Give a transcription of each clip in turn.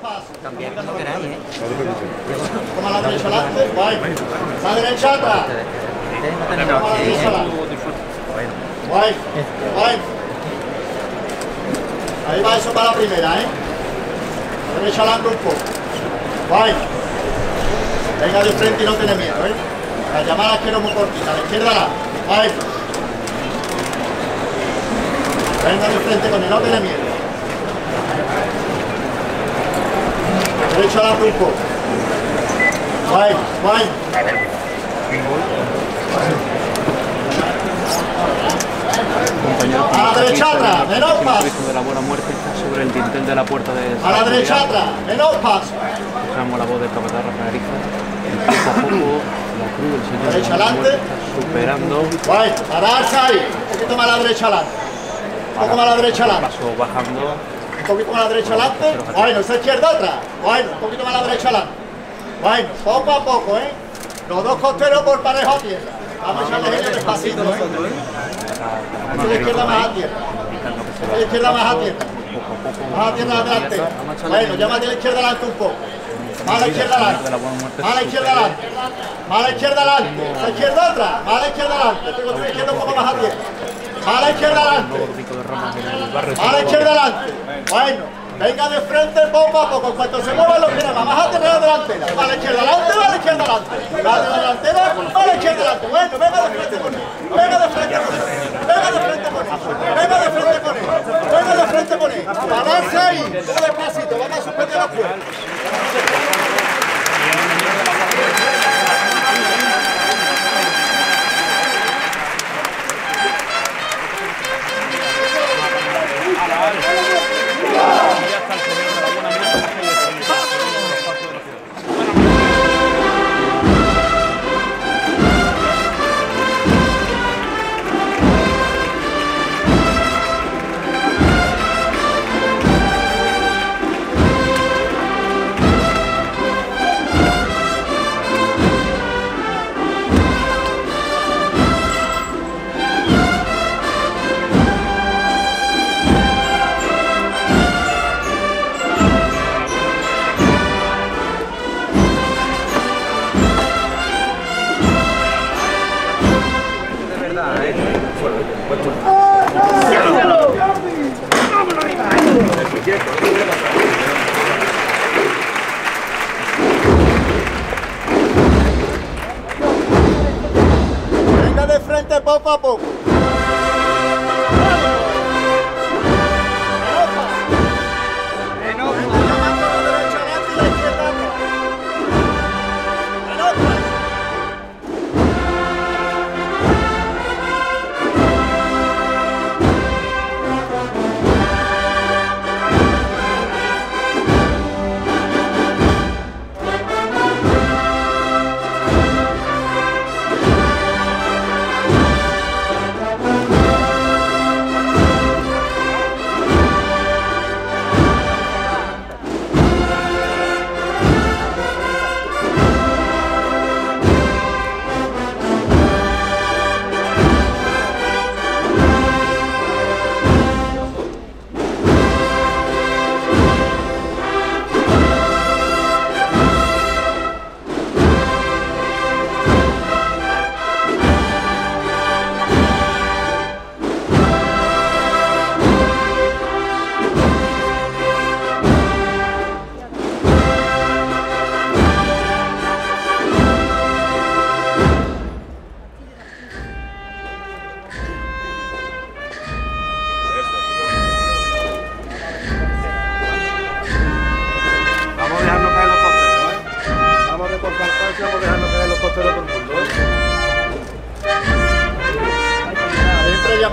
Cambiar como queráis, ¿eh? Toma la derecha adelante, guay. La derecha atrás. Toma la derecha adelante. Guay, guay. Ahí va eso para la primera, ¿eh? La derecha adelante un poco. Guay. Venga de frente y no tiene miedo, ¿eh? La llamada quiero muy cortita, a la izquierda la. Guay. Venga de frente con él, no tiene miedo. Adelante un poco. Guay, guay. A la derecha atrás, menos paso. de la buena muerte está sobre el dintel de la puerta de A la derecha atrás, menos paso. Escuchamos la voz del Rafael Ariza. Poco a poco la cruz del Señor de Derecha la adelante. muerte está superando Guay, pararse ahí. Un poquito más a la derecha adelante. Un poco más a la derecha adelante. paso bajando Un poquito más a la derecha adelante. Bueno, esa izquierda atrás. Bueno, un poquito más a la derecha adelante. Bueno, poco a poco, ¿eh? Los dos costeros por parejo a tierra. Vamos a echarle ellos despacito, ¿eh? Esta la izquierda más a tierra. Esta la izquierda más a tierra. Más a tierra adelante. Bueno, llámate a la izquierda adelante un poco. Más a la izquierda adelante. Más a la izquierda adelante. Más a la izquierda adelante. Esa izquierda atrás. Más a la izquierda adelante. Tengo tu izquierda un poco más a tierra. Más a la izquierda adelante. Rico de Ramos en el barrio A la izquierda adelante. Bueno, venga de frente poco a poco. En cuanto se muevan los pies, vamos a tener la delantera. Va a la izquierda adelante, va a la izquierda adelante. Va a la delantera, va a la izquierda adelante. Bueno, venga de frente con él. Venga de frente con él. Venga de frente con él. Venga de frente con él. Venga de frente con él. Balance ahí. Despacito. Vamos a suspender los pies.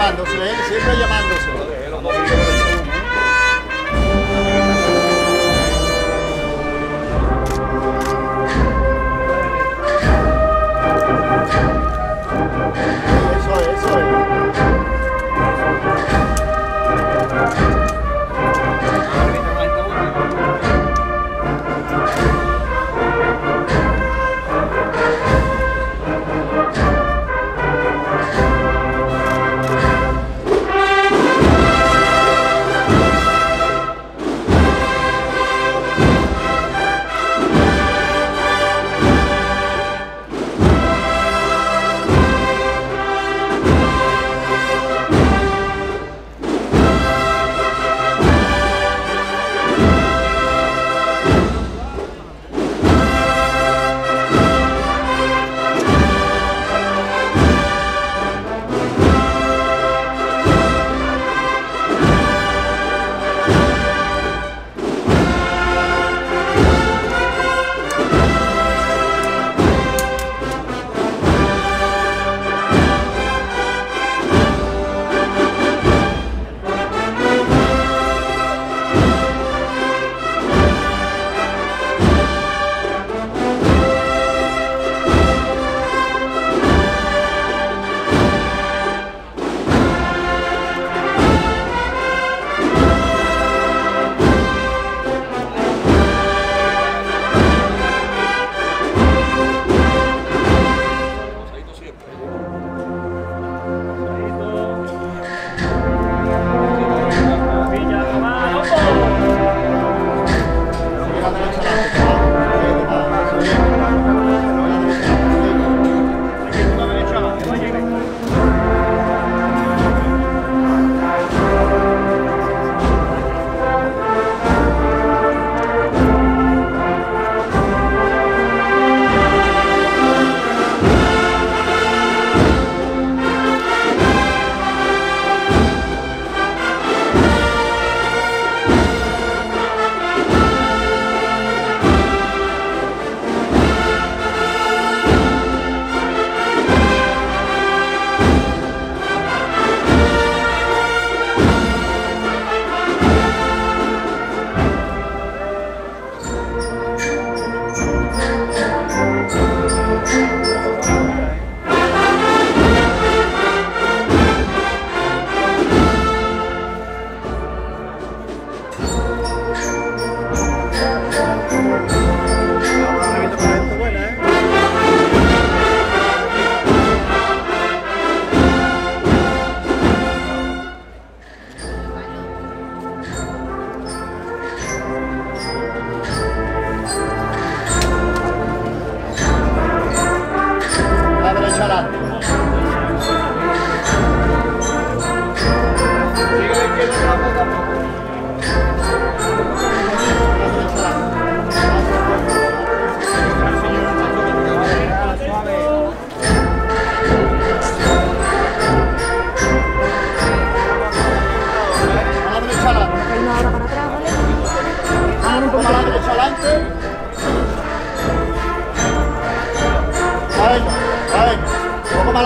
Llamándose, ¿eh? Siempre llamándose.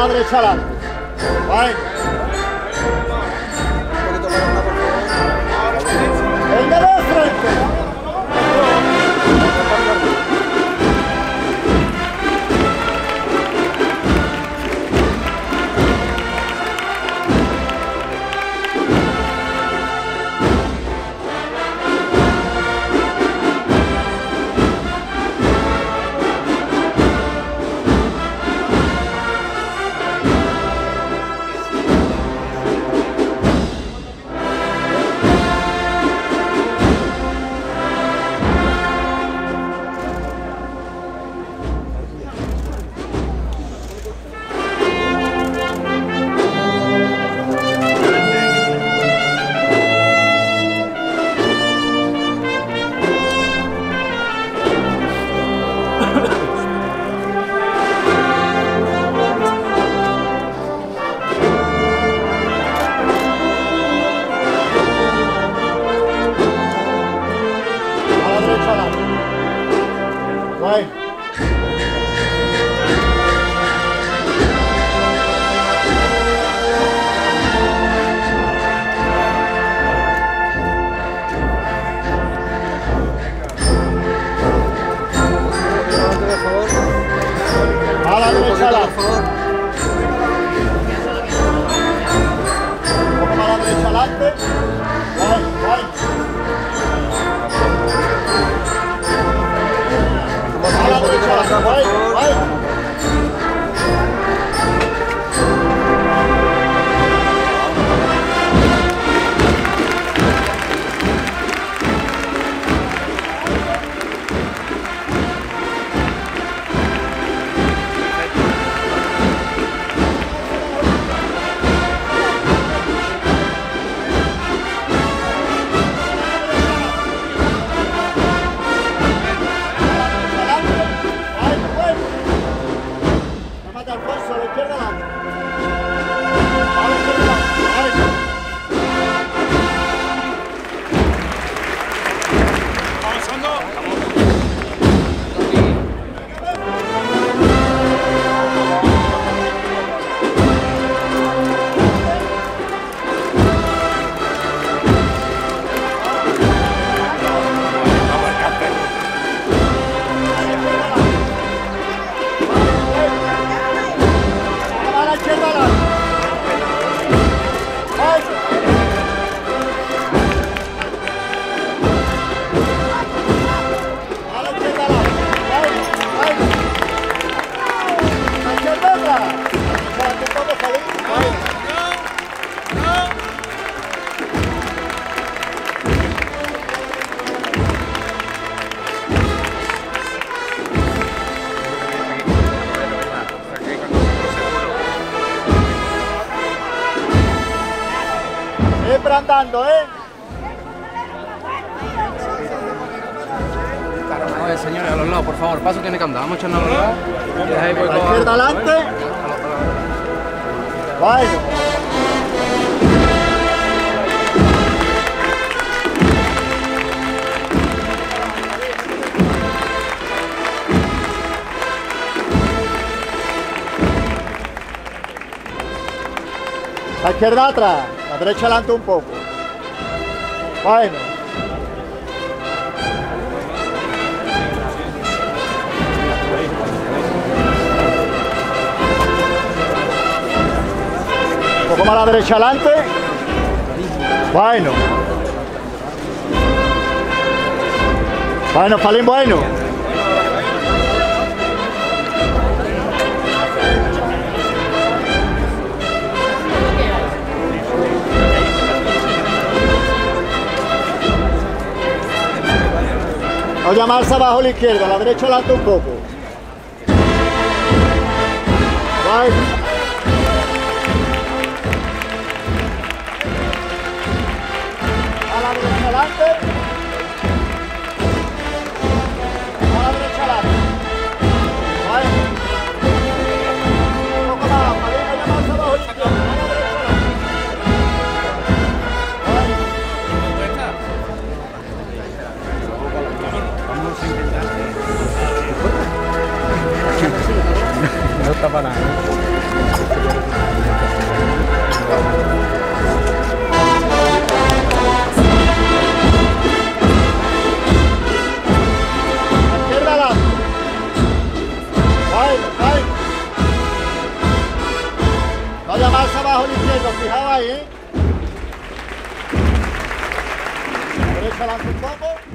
La derecha adelante. Bueno. A la derecha adelante. Un poco más a la derecha adelante. Siempre andando, ¿eh? Oye, señores, a los lados, por favor. Paso tiene que andar. Vamos a echarnos a los lados. Y dejáis voy A la con- izquierda adelante. A los- a los- Bueno. La izquierda atrás, derecha adelante un poco. Bueno. Un poco más a la derecha adelante. Bueno. Bueno, Palín, bueno. A llamarse abajo a la izquierda, a la derecha adelante un poco. Derecha adelante. Está para. Izquierda bueno. No vaya más abajo el izquierdo, fijaos ahí, ¿eh? Adelante un poco.